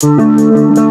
Música